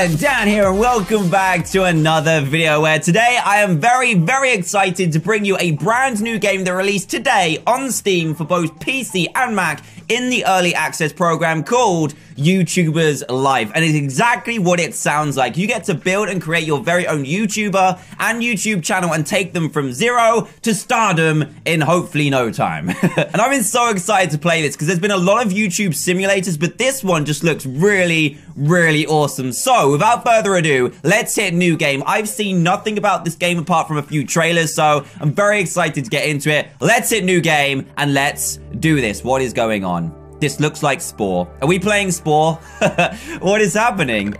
everyone, Dan here and welcome back to another video where today I am very, very excited to bring you a brand new game that released today on Steam for both PC and Mac in the early access program called YouTubers Life. And it's exactly what it sounds like. You get to build and create your very own YouTuber and YouTube channel and take them from zero to stardom in hopefully no time. and I've been so excited to play this because there's been a lot of YouTube simulators, but this one just looks really, really awesome. So without further ado, let's hit new game. I've seen nothing about this game apart from a few trailers, so I'm very excited to get into it. Let's hit new game and let's do this. What is going on? This looks like Spore. Are we playing Spore? what is happening?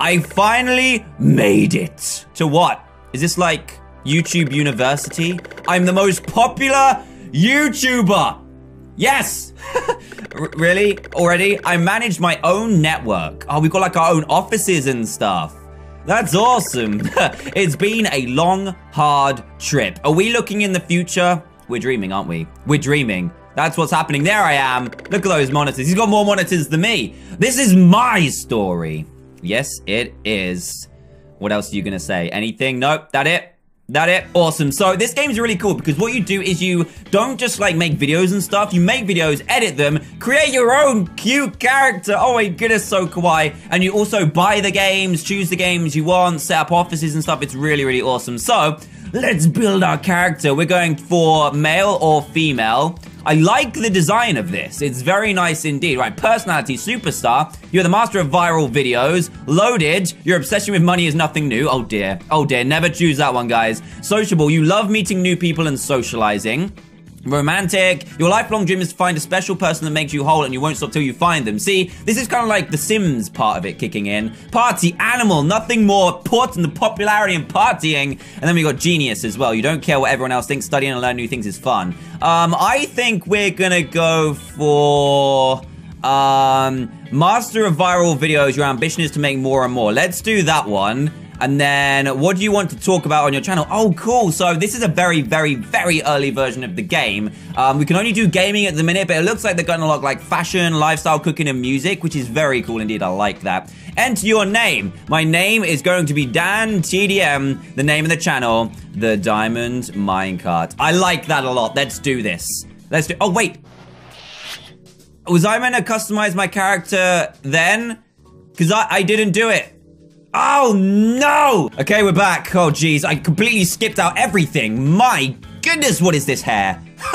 I finally made it. To what? Is this like YouTube University? I'm the most popular YouTuber. Yes! really? Already? I manage my own network. Oh, we've got like our own offices and stuff. That's awesome. it's been a long, hard trip. Are we looking in the future? We're dreaming, aren't we? We're dreaming. That's what's happening. There I am. Look at those monitors. He's got more monitors than me. This is my story. Yes, it is. What else are you to say? Anything? Nope. That it? That it? Awesome. So this game's really cool because what you do is you don't just like make videos and stuff. You make videos, edit them, create your own cute character. Oh my goodness, so kawaii. And you also buy the games, choose the games you want, set up offices and stuff. It's really, really awesome. So let's build our character. We're going for male or female. I like the design of this. It's very nice indeed. Right, personality, superstar. You're the master of viral videos. Loaded. Your obsession with money is nothing new. Oh dear. Oh dear. Never choose that one, guys. Sociable. You love meeting new people and socializing. Romantic. Your lifelong dream is to find a special person that makes you whole and you won't stop till you find them. See, this is kind of like the Sims part of it kicking in. Party animal. Nothing more important than the popularity and partying. And then we got genius as well. You don't care what everyone else thinks. Studying and learning new things is fun. Um, I think we're gonna go for... Um, master of viral videos. Your ambition is to make more and more. Let's do that one. And then what do you want to talk about on your channel? Oh, cool. So this is a very, very, very early version of the game. Um, we can only do gaming at the minute, but it looks like they're going to look like fashion, lifestyle, cooking, and music, which is very cool indeed. I like that. Enter your name. My name is going to be Dan TDM, the name of the channel, The Diamond Minecart. I like that a lot. Let's do this. Let's do- Oh, wait. Was I meant to customize my character then? Because I, I didn't do it. Oh, no! Okay, we're back. Oh, jeez. I completely skipped out everything. My goodness, what is this hair?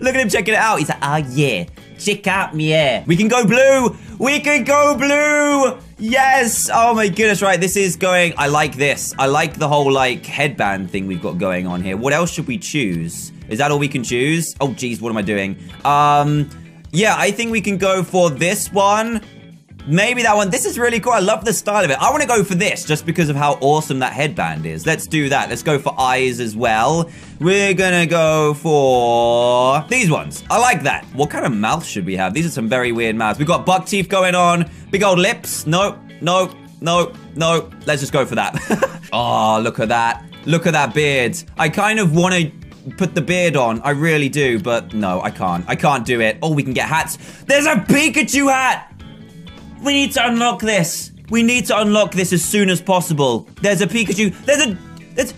Look at him checking it out. He's like, oh, yeah. Check out me hair. We can go blue. We can go blue. Yes. Oh, my goodness. Right, this is going... I like this. I like the whole, like, headband thing we've got going on here. What else should we choose? Is that all we can choose? Oh, jeez. What am I doing? Um... Yeah, I think we can go for this one. Maybe that one. This is really cool. I love the style of it. I want to go for this just because of how awesome that headband is. Let's do that. Let's go for eyes as well. We're going to go for these ones. I like that. What kind of mouth should we have? These are some very weird mouths. We've got buck teeth going on. Big old lips. Nope. Nope. Nope. Nope. Let's just go for that. oh, look at that. Look at that beard. I kind of want to put the beard on. I really do, but no, I can't. I can't do it. Oh, we can get hats. There's a Pikachu hat! We need to unlock this. We need to unlock this as soon as possible. There's a Pikachu. There's a... There's,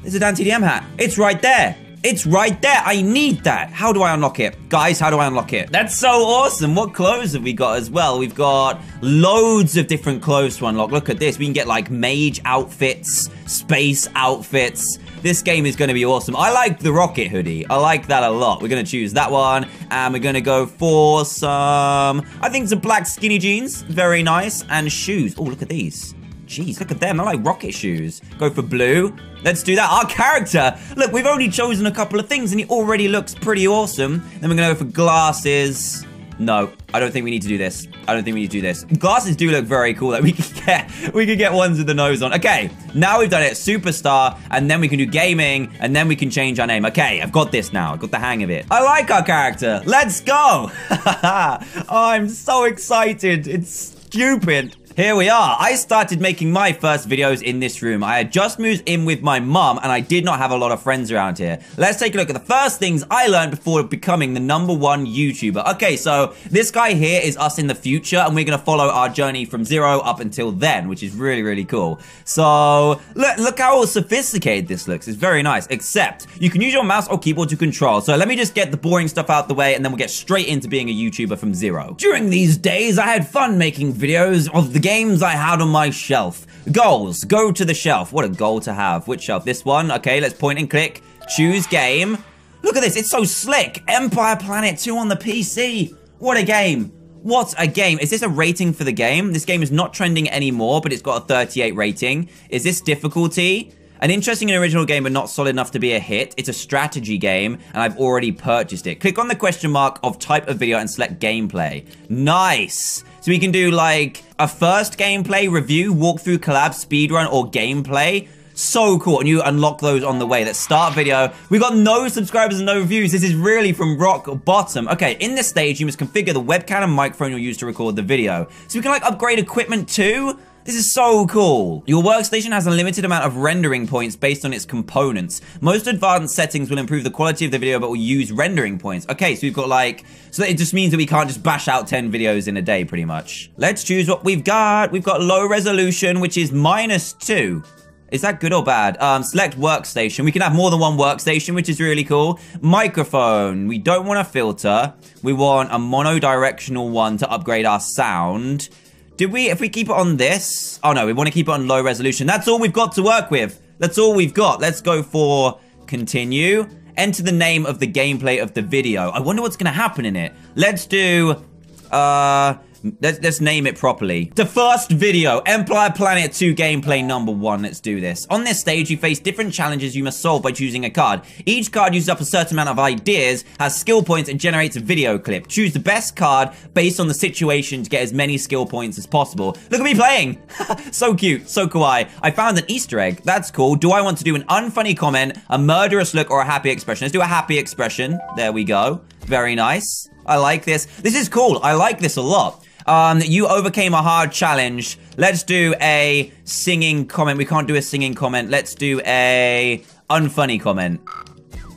there's a Dan TDM hat. It's right there. It's right there. I need that. How do I unlock it? Guys, how do I unlock it? That's so awesome. What clothes have we got as well? We've got loads of different clothes to unlock. Look at this. We can get like mage outfits, space outfits. This game is going to be awesome. I like the rocket hoodie. I like that a lot. We're going to choose that one. And we're going to go for some, I think some black skinny jeans. Very nice. And shoes. Oh, look at these. Jeez, look at them. They're like rocket shoes. Go for blue. Let's do that. Our character. Look, we've only chosen a couple of things and he already looks pretty awesome. Then we're going to go for glasses. No, I don't think we need to do this. I don't think we need to do this. Glasses do look very cool. Like we can get, we can get ones with the nose on. Okay, now we've done it. Superstar, and then we can do gaming, and then we can change our name. Okay, I've got this now. I've got the hang of it. I like our character. Let's go. oh, I'm so excited. It's stupid. Here we are. I started making my first videos in this room. I had just moved in with my mum and I did not have a lot of friends around here. Let's take a look at the first things I learned before becoming the number one YouTuber. Okay, so this guy here is us in the future and we're going to follow our journey from zero up until then, which is really, really cool. So look, look how sophisticated this looks. It's very nice, except you can use your mouse or keyboard to control. So let me just get the boring stuff out the way and then we'll get straight into being a YouTuber from zero. During these days, I had fun making videos of the games I had on my shelf. Goals. Go to the shelf. What a goal to have. Which shelf? This one? Okay, let's point and click. Choose game. Look at this. It's so slick. Empire Planet 2 on the PC. What a game. What a game. Is this a rating for the game? This game is not trending anymore, but it's got a 38 rating. Is this difficulty? An interesting and original game, but not solid enough to be a hit. It's a strategy game, and I've already purchased it. Click on the question mark of type of video and select gameplay. Nice. So we can do like a first gameplay review, walkthrough, collab, speedrun, or gameplay. So cool. And you unlock those on the way. Let's start video. We got no subscribers and no views. This is really from rock bottom. Okay, in this stage, you must configure the webcam and microphone you'll use to record the video. So we can like upgrade equipment too. This is so cool. Your workstation has a limited amount of rendering points based on its components. Most advanced settings will improve the quality of the video but will use rendering points. Okay, so we've got like, so it just means that we can't just bash out 10 videos in a day pretty much. Let's choose what we've got. We've got low resolution, which is minus two. Is that good or bad? Um, select workstation. We can have more than one workstation, which is really cool. Microphone. We don't want a filter. We want a mono-directional one to upgrade our sound. Did we, if we keep it on this? Oh no, we want to keep it on low resolution. That's all we've got to work with. That's all we've got. Let's go for continue. Enter the name of the gameplay of the video. I wonder what's going to happen in it. Let's do, uh, Let's, let's name it properly. The first video, Empire Planet 2 gameplay number one. Let's do this. On this stage, you face different challenges you must solve by choosing a card. Each card uses up a certain amount of ideas, has skill points, and generates a video clip. Choose the best card based on the situation to get as many skill points as possible. Look at me playing! so cute, so kawaii. I found an Easter egg. That's cool. Do I want to do an unfunny comment, a murderous look, or a happy expression? Let's do a happy expression. There we go. Very nice. I like this. This is cool. I like this a lot. Um, you overcame a hard challenge. Let's do a singing comment. We can't do a singing comment. Let's do a unfunny comment.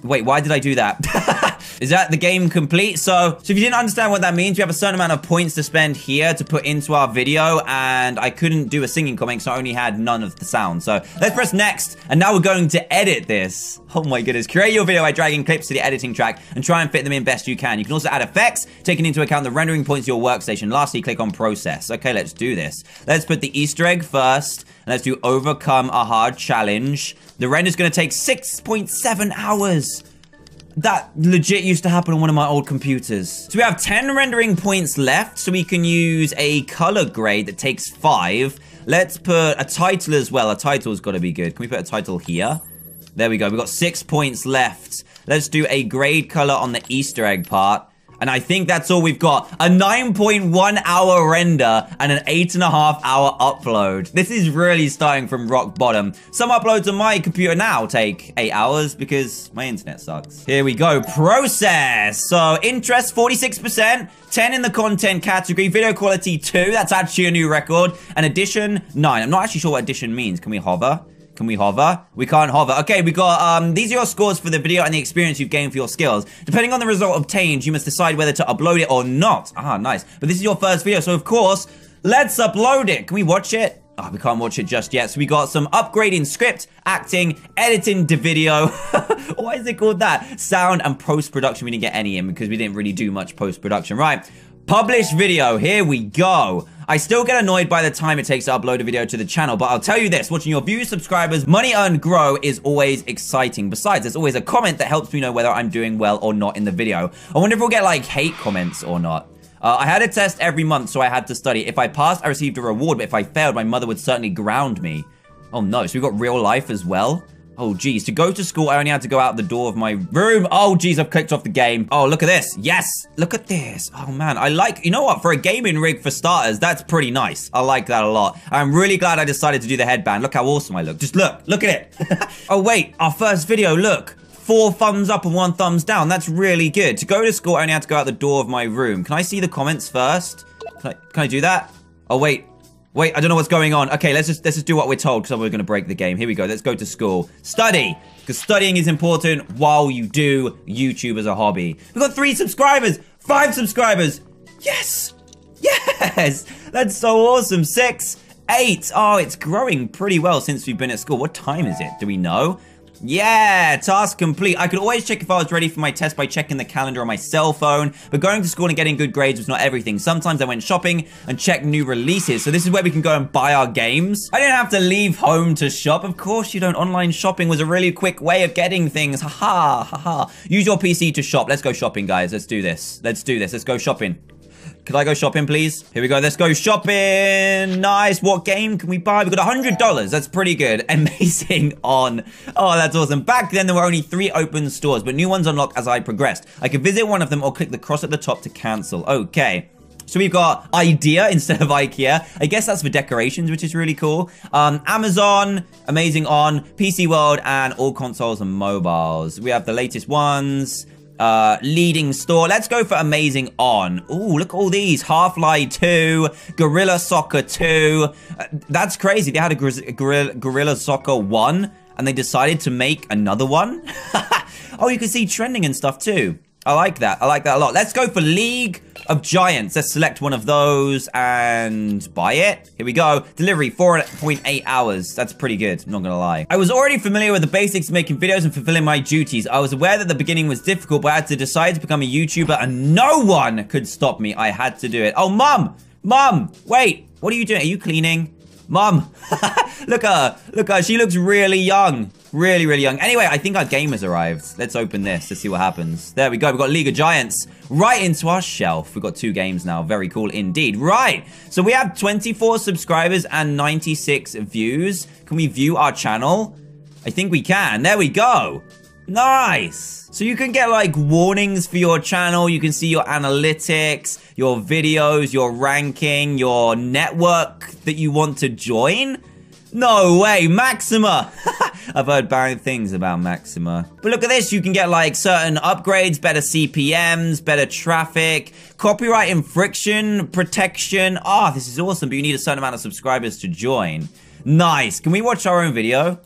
Wait, why did I do that? Is that the game complete? So, so if you didn't understand what that means, we have a certain amount of points to spend here to put into our video, and I couldn't do a singing comment, so I only had none of the sound. So let's press next, and now we're going to edit this. Oh my goodness. Create your video by dragging clips to the editing track and try and fit them in best you can. You can also add effects, taking into account the rendering points of your workstation. Lastly, click on process. Okay, let's do this. Let's put the Easter egg first. Let's do overcome a hard challenge. The render is going to take 6.7 hours. That legit used to happen on one of my old computers. So we have 10 rendering points left, so we can use a color grade that takes 5. Let's put a title as well. A title's got to be good. Can we put a title here? There we go. We've got 6 points left. Let's do a grade color on the Easter egg part. And I think that's all we've got. A 9.1 hour render and an 8.5 hour upload. This is really starting from rock bottom. Some uploads on my computer now take 8 hours because my internet sucks. Here we go. Process. So interest 46%, 10 in the content category, video quality 2. That's actually a new record. And edition 9. I'm not actually sure what edition means. Can we hover? Can we hover? We can't hover. Okay, we got, um, these are your scores for the video and the experience you've gained for your skills. Depending on the result obtained, you must decide whether to upload it or not. Ah, nice. But this is your first video, so of course, let's upload it. Can we watch it? Oh, we can't watch it just yet. So we got some upgrading script, acting, editing the video. Why is it called that? Sound and post-production. We didn't get any in because we didn't really do much post-production. Right. Publish video. Here we go. I still get annoyed by the time it takes to upload a video to the channel, but I'll tell you this, watching your views, subscribers, money earned grow is always exciting. Besides, there's always a comment that helps me know whether I'm doing well or not in the video. I wonder if we'll get like hate comments or not. Uh, I had a test every month, so I had to study. If I passed, I received a reward, but if I failed, my mother would certainly ground me. Oh no, so we got real life as well? Oh, geez. To go to school, I only had to go out the door of my room. Oh, geez. I've clicked off the game. Oh, look at this. Yes. Look at this. Oh, man. I like... You know what? For a gaming rig for starters, that's pretty nice. I like that a lot. I'm really glad I decided to do the headband. Look how awesome I look. Just look. Look at it. oh, wait. Our first video. Look. Four thumbs up and one thumbs down. That's really good. To go to school, I only had to go out the door of my room. Can I see the comments first? Can I, can I do that? Oh, wait. Wait, I don't know what's going on. Okay, let's just let's just do what we're told because we're going to break the game. Here we go. Let's go to school. Study, because studying is important while you do YouTube as a hobby. We've got three subscribers, five subscribers. Yes, yes, that's so awesome. Six, eight. Oh, it's growing pretty well since we've been at school. What time is it? Do we know? Yeah, task complete. I could always check if I was ready for my test by checking the calendar on my cell phone, but going to school and getting good grades was not everything. Sometimes I went shopping and checked new releases, so this is where we can go and buy our games. I didn't have to leave home to shop. Of course you don't. Online shopping was a really quick way of getting things. Ha ha, ha ha. Use your PC to shop. Let's go shopping, guys. Let's do this. Let's do this. Let's go shopping. Could I go shopping, please? Here we go. Let's go shopping. Nice. What game can we buy? We got $100. That's pretty good. Amazing on. Oh, that's awesome. Back then, there were only three open stores, but new ones unlocked as I progressed. I could visit one of them or click the cross at the top to cancel. Okay. So we've got Idea instead of Ikea. I guess that's for decorations, which is really cool. Um, Amazon, amazing on PC World, and all consoles and mobiles. We have the latest ones uh, leading store. Let's go for amazing on. Ooh, look at all these. Half-Life 2, Gorilla Soccer 2. Uh, that's crazy. They had a Gorilla, Gorilla Soccer 1 and they decided to make another one. oh, you can see trending and stuff too. I like that. I like that a lot. Let's go for League of Giants. Let's select one of those and buy it. Here we go. Delivery, 4.8 hours. That's pretty good, I'm not gonna lie. I was already familiar with the basics of making videos and fulfilling my duties. I was aware that the beginning was difficult, but I had to decide to become a YouTuber and no one could stop me. I had to do it. Oh, Mom! Mom! Wait, what are you doing? Are you cleaning? Mom! look at her. Look at her. She looks really young. Really, really young. Anyway, I think our game has arrived. Let's open this to see what happens. There we go. We've got League of Giants right into our shelf. We've got two games now. Very cool indeed. Right. So we have 24 subscribers and 96 views. Can we view our channel? I think we can. There we go. Nice. So you can get like warnings for your channel. You can see your analytics, your videos, your ranking, your network that you want to join. No way, Maxima! I've heard bad things about Maxima. But look at this, you can get like certain upgrades, better CPMs, better traffic, copyright infringement protection. Ah, oh, this is awesome, but you need a certain amount of subscribers to join. Nice. Can we watch our own video?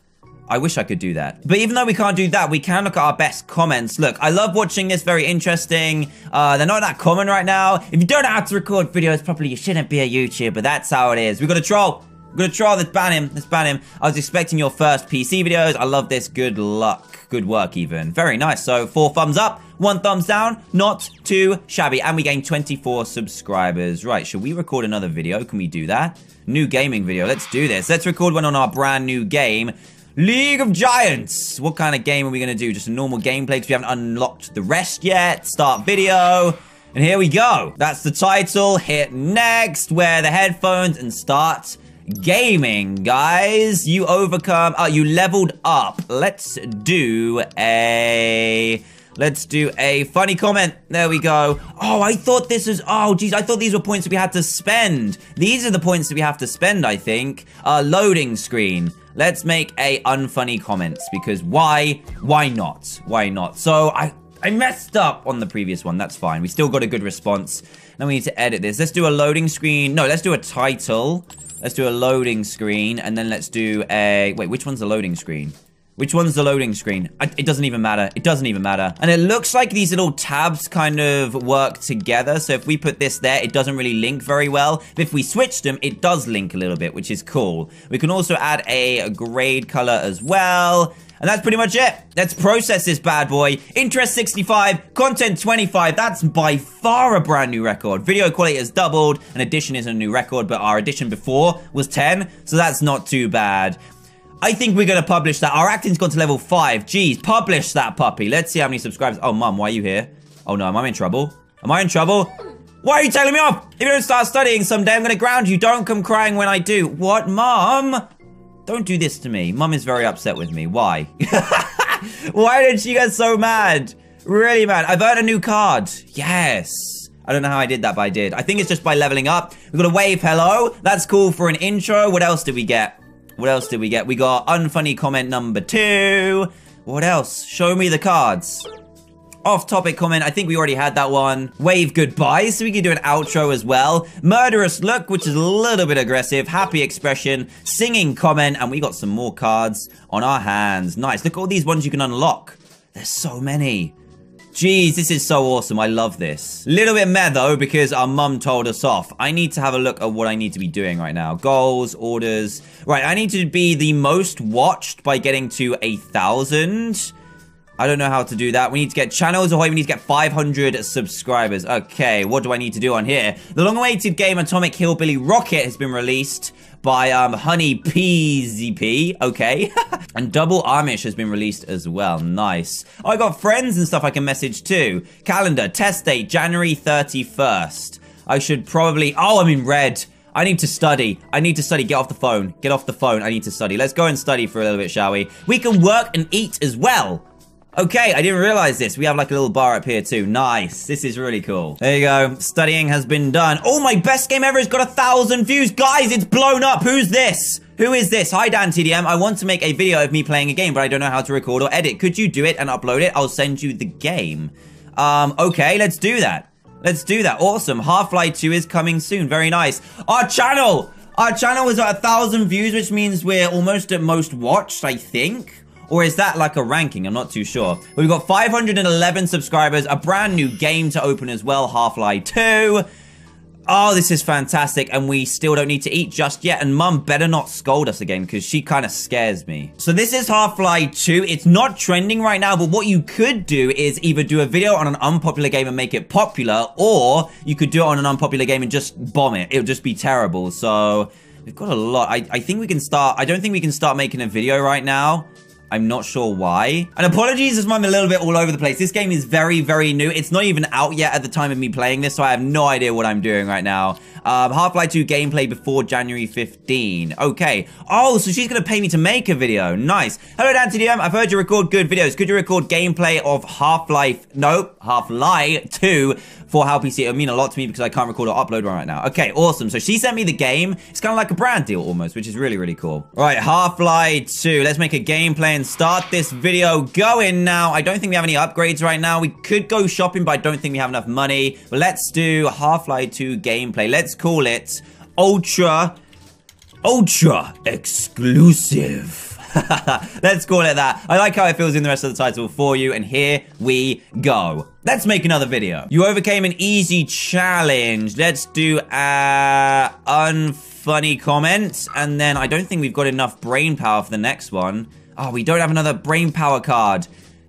I wish I could do that. But even though we can't do that, we can look at our best comments. Look, I love watching this. Very interesting. Uh, they're not that common right now. If you don't know how to record videos properly, you shouldn't be a YouTuber. That's how it is. We got a troll. I'm gonna try this. Ban him. Let's ban him. I was expecting your first PC videos. I love this. Good luck. Good work, even. Very nice. So, four thumbs up, one thumbs down. Not too shabby. And we gained 24 subscribers. Right, should we record another video? Can we do that? New gaming video. Let's do this. Let's record one on our brand new game. League of Giants. What kind of game are we going to do? Just a normal gameplay because we haven't unlocked the rest yet. Start video. And here we go. That's the title. Hit next. Wear the headphones and start gaming, guys. You overcome, uh, you leveled up. Let's do a... Let's do a funny comment. There we go. Oh, I thought this was... Oh, geez. I thought these were points that we had to spend. These are the points that we have to spend, I think. Uh, loading screen. Let's make a unfunny comments because why? Why not? Why not? So I, I messed up on the previous one. That's fine. We still got a good response. Now we need to edit this. Let's do a loading screen. No, let's do a title. Let's do a loading screen, and then let's do a... Wait, which one's the loading screen? Which one's the loading screen? I, it doesn't even matter. It doesn't even matter. And it looks like these little tabs kind of work together. So if we put this there, it doesn't really link very well. But if we switch them, it does link a little bit, which is cool. We can also add a grade color as well. And that's pretty much it. Let's process this bad boy. Interest 65, content 25. That's by far a brand new record. Video quality has doubled. An edition is a new record, but our edition before was 10, so that's not too bad. I think we're going to publish that. Our acting's gone to level 5. Jeez, publish that puppy. Let's see how many subscribers. Oh, mum, why are you here? Oh, no, am I in trouble? Am I in trouble? Why are you telling me off? If you don't start studying someday, I'm going to ground you. Don't come crying when I do. What, mum? Don't do this to me. Mum is very upset with me. Why? Why did she get so mad? Really mad. I've earned a new card. Yes. I don't know how I did that, but I did. I think it's just by leveling up. We got a wave hello. That's cool for an intro. What else did we get? What else did we get? We got unfunny comment number two. What else? Show me the cards. Off-topic comment. I think we already had that one. Wave goodbye, so we can do an outro as well. Murderous look, which is a little bit aggressive. Happy expression. Singing comment. And we got some more cards on our hands. Nice. Look at all these ones you can unlock. There's so many. Jeez, this is so awesome. I love this. Little bit meh though, because our mum told us off. I need to have a look at what I need to be doing right now. Goals, orders. Right, I need to be the most watched by getting to a thousand. I don't know how to do that. We need to get channels ahoy. We need to get 500 subscribers. Okay, what do I need to do on here? The long-awaited game Atomic Hillbilly Rocket has been released by um, Honey PZP. Okay. and Double Amish has been released as well. Nice. Oh, I got friends and stuff I can message too. Calendar, test date, January 31st. I should probably... Oh, I'm in red. I need to study. I need to study. Get off the phone. Get off the phone. I need to study. Let's go and study for a little bit, shall we? We can work and eat as well. Okay, I didn't realize this. We have like a little bar up here too. Nice. This is really cool. There you go. Studying has been done. Oh, my best game ever has got a thousand views. Guys, it's blown up. Who's this? Who is this? Hi, Dan TDM. I want to make a video of me playing a game, but I don't know how to record or edit. Could you do it and upload it? I'll send you the game. Um, okay, let's do that. Let's do that. Awesome. Half-Life 2 is coming soon. Very nice. Our channel! Our channel is at a thousand views, which means we're almost at most watched, I think. Or is that like a ranking? I'm not too sure. We've got 511 subscribers, a brand new game to open as well, Half-Life 2. Oh, this is fantastic, and we still don't need to eat just yet, and Mum better not scold us again, because she kind of scares me. So this is Half-Life 2. It's not trending right now, but what you could do is either do a video on an unpopular game and make it popular, or you could do it on an unpopular game and just bomb it. It'll just be terrible, so... We've got a lot. I, I think we can start... I don't think we can start making a video right now. I'm not sure why. And apologies as I'm a little bit all over the place. This game is very, very new. It's not even out yet at the time of me playing this, so I have no idea what I'm doing right now. Um, Half-Life 2 gameplay before January 15. Okay. Oh, so she's going to pay me to make a video. Nice. Hello, Dan TDM. I've heard you record good videos. Could you record gameplay of Half-Life... Nope. Half-Life 2 for How PC. It would mean a lot to me because I can't record or upload one right now. Okay, awesome. So she sent me the game. It's kind of like a brand deal almost, which is really, really cool. All right, Half-Life 2. Let's make a gameplay and start this video going now. I don't think we have any upgrades right now. We could go shopping, but I don't think we have enough money. But let's do Half-Life 2 gameplay. Let's call it Ultra, Ultra Exclusive. Let's call it that. I like how it feels in the rest of the title for you, and here we go. Let's make another video. You overcame an easy challenge. Let's do a unfunny comment, and then I don't think we've got enough brain power for the next one. Oh, we don't have another brain power card.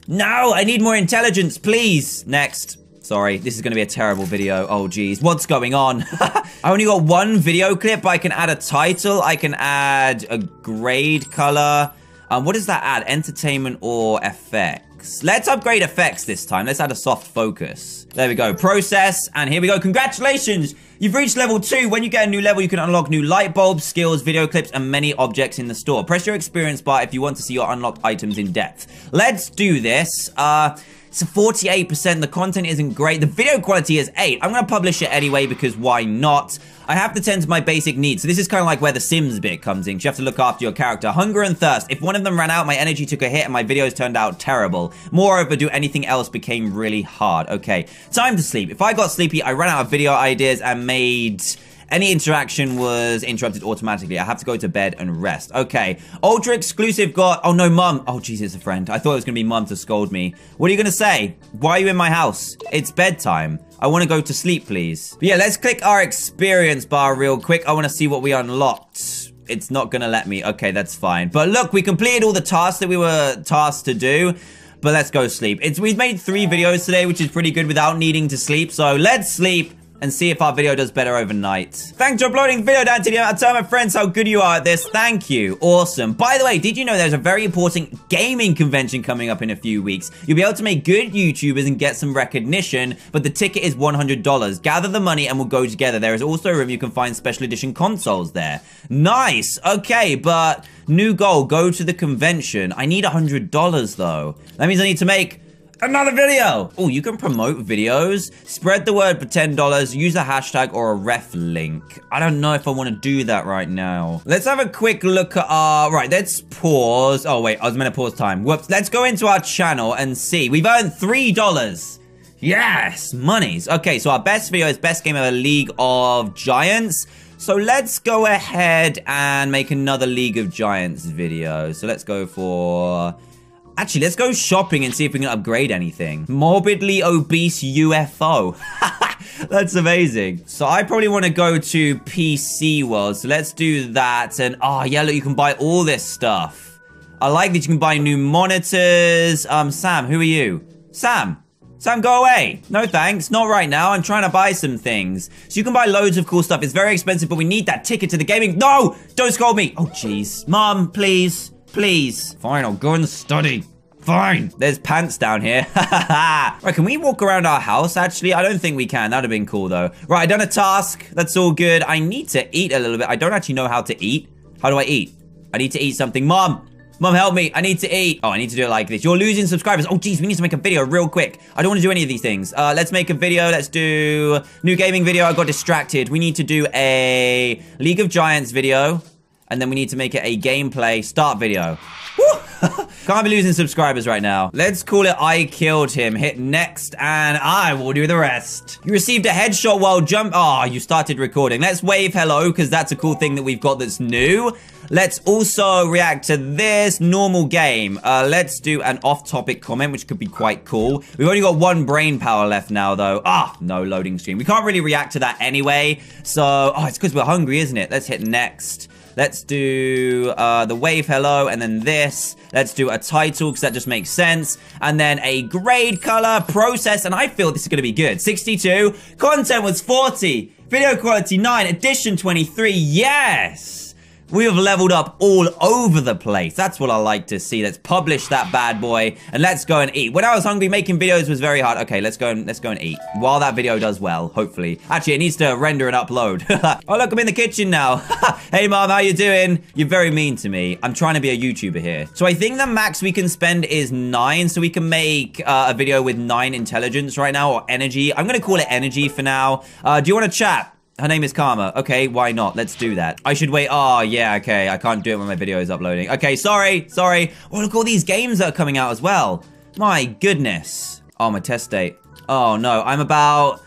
No, I need more intelligence, please. Next. Sorry, this is going to be a terrible video. Oh, geez. What's going on? I only got one video clip. but I can add a title. I can add a grade color. Um, what does that add? Entertainment or effects? Let's upgrade effects this time. Let's add a soft focus. There we go. Process. And here we go. Congratulations. You've reached level 2. When you get a new level, you can unlock new light bulbs, skills, video clips, and many objects in the store. Press your experience bar if you want to see your unlocked items in depth. Let's do this. Uh... It's 48%. The content isn't great. The video quality is 8. I'm going to publish it anyway because why not? I have to tend to my basic needs. So this is kind of like where the Sims bit comes in. You have to look after your character. Hunger and thirst. If one of them ran out, my energy took a hit and my videos turned out terrible. Moreover, do anything else became really hard. Okay, time to sleep. If I got sleepy, I ran out of video ideas and made any interaction was interrupted automatically. I have to go to bed and rest. Okay. Ultra exclusive got... Oh, no, mum. Oh, it's a friend. I thought it was going to be mum to scold me. What are you going to say? Why are you in my house? It's bedtime. I want to go to sleep, please. But yeah, let's click our experience bar real quick. I want to see what we unlocked. It's not going to let me. Okay, that's fine. But look, we completed all the tasks that we were tasked to do but let's go sleep. It's We've made three videos today, which is pretty good without needing to sleep. So let's sleep and see if our video does better overnight. Thanks for uploading the video, Dan I tell my friends how good you are at this. Thank you. Awesome. By the way, did you know there's a very important gaming convention coming up in a few weeks? You'll be able to make good YouTubers and get some recognition, but the ticket is $100. Gather the money and we'll go together. There is also a room you can find special edition consoles there. Nice. Okay, but new goal, go to the convention. I need $100 though. That means I need to make Another video! Oh, you can promote videos. Spread the word for $10. Use a hashtag or a ref link. I don't know if I want to do that right now. Let's have a quick look at our... Right, let's pause. Oh, wait. I was meant to pause time. Whoops. Let's go into our channel and see. We've earned $3. Yes, monies. Okay, so our best video is best game ever League of Giants. So let's go ahead and make another League of Giants video. So let's go for... Actually, let's go shopping and see if we can upgrade anything. Morbidly obese UFO. That's amazing. So I probably want to go to PC World. So let's do that. And, oh, yeah, look, you can buy all this stuff. I like that you can buy new monitors. Um, Sam, who are you? Sam, Sam, go away. No thanks. Not right now. I'm trying to buy some things. So you can buy loads of cool stuff. It's very expensive, but we need that ticket to the gaming. No! Don't scold me. Oh, jeez. Mom, please. Please. Fine, I'll go and study. Fine. There's pants down here. right, can we walk around our house, actually? I don't think we can. That'd have been cool, though. Right, I done a task. That's all good. I need to eat a little bit. I don't actually know how to eat. How do I eat? I need to eat something. Mom, Mom, help me. I need to eat. Oh, I need to do it like this. You're losing subscribers. Oh, geez, we need to make a video real quick. I don't want to do any of these things. Uh, let's make a video. Let's do new gaming video. I got distracted. We need to do a League of Giants video. And then we need to make it a gameplay start video. Can't be losing subscribers right now. Let's call it I killed him. Hit next and I will do the rest. You received a headshot while jump. Oh, you started recording. Let's wave hello because that's a cool thing that we've got that's new. Let's also react to this normal game. Uh, let's do an off-topic comment, which could be quite cool. We've only got one brain power left now, though. Ah, no loading screen. We can't really react to that anyway. So, oh, it's because we're hungry, isn't it? Let's hit next. Let's do uh, the wave hello and then this. Let's do a title because that just makes sense. And then a grade color process. And I feel this is going to be good. 62. Content was 40. Video quality 9. Edition 23. Yes. We have leveled up all over the place. That's what I like to see. Let's publish that bad boy and let's go and eat. When I was hungry, making videos was very hard. Okay, let's go and let's go and eat. While that video does well, hopefully. Actually, it needs to render and upload. oh, look, I'm in the kitchen now. hey, mom, how you doing? You're very mean to me. I'm trying to be a YouTuber here. So I think the max we can spend is nine. So we can make uh, a video with nine intelligence right now or energy. I'm going to call it energy for now. Uh, do you want to chat? Her name is Karma. Okay, why not? Let's do that. I should wait. Oh, yeah, okay. I can't do it when my video is uploading. Okay, sorry, sorry. Oh, look, all these games that are coming out as well. My goodness. Oh, my test date. Oh, no. I'm about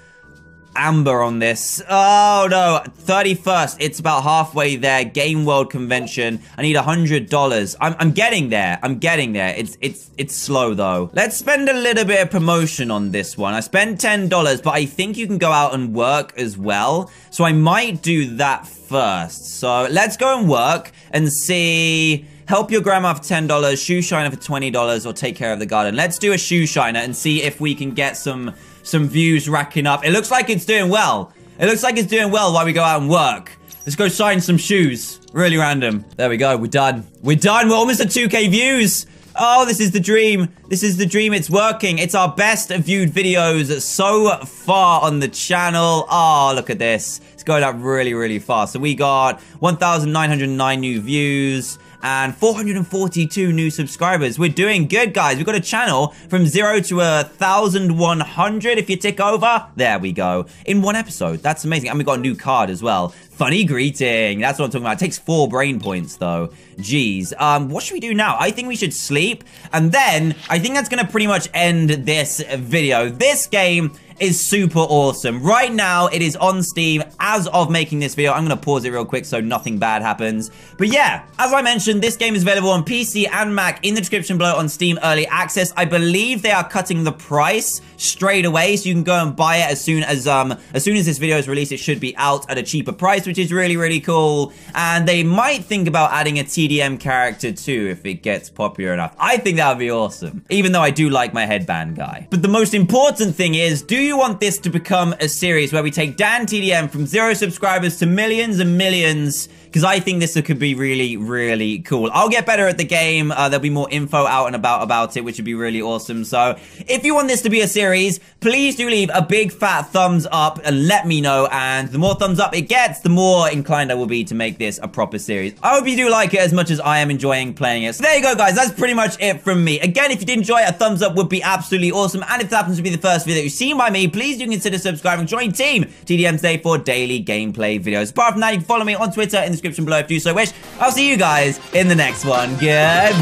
Amber on this. Oh, no. 31st. It's about halfway there. Game World Convention. I need $100. I'm, I'm getting there. I'm getting there. It's it's it's slow, though. Let's spend a little bit of promotion on this one. I spent $10, but I think you can go out and work as well. So I might do that first. So let's go and work and see... Help your grandma for $10, shoe shiner for $20, or take care of the garden. Let's do a shoe shiner and see if we can get some some views racking up. It looks like it's doing well. It looks like it's doing well while we go out and work. Let's go sign some shoes. Really random. There we go. We're done. We're done. We're almost at 2k views. Oh, this is the dream. This is the dream. It's working. It's our best viewed videos so far on the channel. Oh, look at this. It's going up really, really fast. So we got 1,909 new views and 442 new subscribers. We're doing good, guys. We've got a channel from zero to a 1,100 if you tick over. There we go. In one episode. That's amazing. And we got a new card as well. Funny greeting. That's what I'm talking about. It takes four brain points, though. Jeez. Um, what should we do now? I think we should sleep. And then, I think that's going to pretty much end this video. This game is super awesome. Right now, it is on Steam as of making this video. I'm going to pause it real quick so nothing bad happens. But yeah, as I mentioned, this game is available on PC and Mac in the description below on Steam Early Access. I believe they are cutting the price straight away, so you can go and buy it as soon as um as soon as this video is released. It should be out at a cheaper price, which is really, really cool. And they might think about adding a TDM character too if it gets popular enough. I think that would be awesome, even though I do like my headband guy. But the most important thing is, do you want this to become a series where we take Dan TDM from zero subscribers to millions and millions because I think this could be really, really cool. I'll get better at the game. Uh, there'll be more info out and about about it, which would be really awesome. So if you want this to be a series, please do leave a big fat thumbs up and let me know. And the more thumbs up it gets, the more inclined I will be to make this a proper series. I hope you do like it as much as I am enjoying playing it. So there you go, guys. That's pretty much it from me. Again, if you did enjoy it, a thumbs up would be absolutely awesome. And if this happens to be the first video that you've seen by me, please do consider subscribing. Join Team TDM today for daily gameplay videos. Apart from that, you can follow me on Twitter in the description below if you so wish. I'll see you guys in the next one. Goodbye!